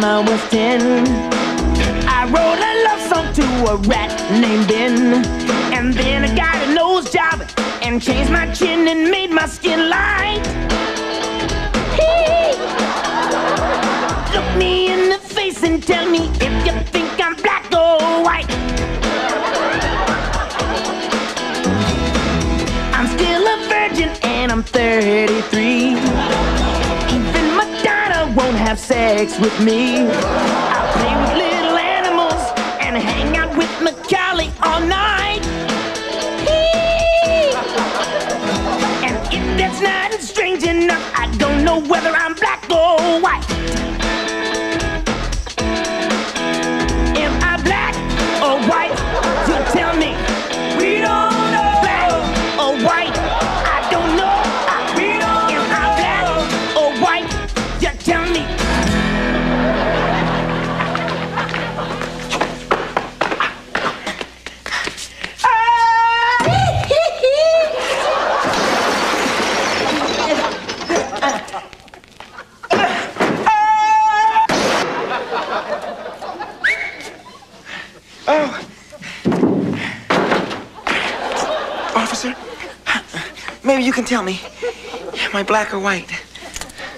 time I was ten, I wrote a love song to a rat named Ben. And then I got a nose job and changed my chin and made my skin light. Hey. Look me in the face and tell me if you think I'm black or white. I'm still a virgin and I'm 33. Have sex with me. I play with little animals and hang out with Macaulay all night. And if that's not strange enough, I don't know whether I'm black or white. Oh. Officer, maybe you can tell me. Am I black or white?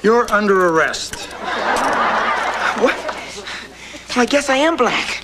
You're under arrest. What? Well, I guess I am black.